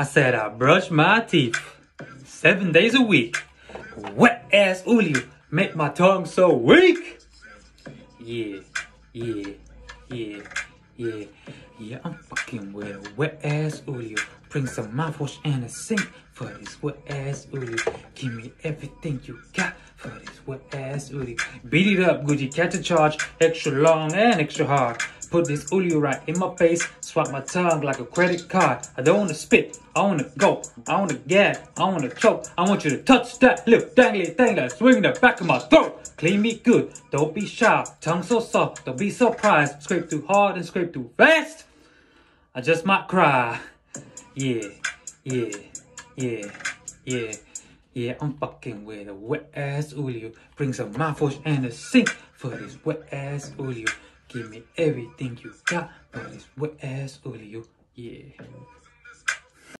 I said I brush my teeth seven days a week. Wet ass Julio make my tongue so weak. Yeah, yeah, yeah, yeah, yeah. I'm fucking with a wet ass Julio. Bring some mouthwash and a sink for this wet ass Julio. Give me everything you got for this wet ass Julio. Beat it up, Guji. Catch a charge, extra long and extra hard. Put this Julio right in my face, swap my tongue like a credit card. I don't wanna spit, I wanna go, I wanna gag, I wanna choke. I want you to touch that lip, dangly thing swinging the back of my throat. Clean me good, don't be shy, tongue so soft, don't be surprised. Scrape too hard and scrape too fast. I just might cry. Yeah, yeah, yeah, yeah. Yeah, I'm fucking with a wet ass Julio. Bring some mouthwash and a sink for this wet ass Julio. Give me everything you got for this wet ass Julio. Yeah.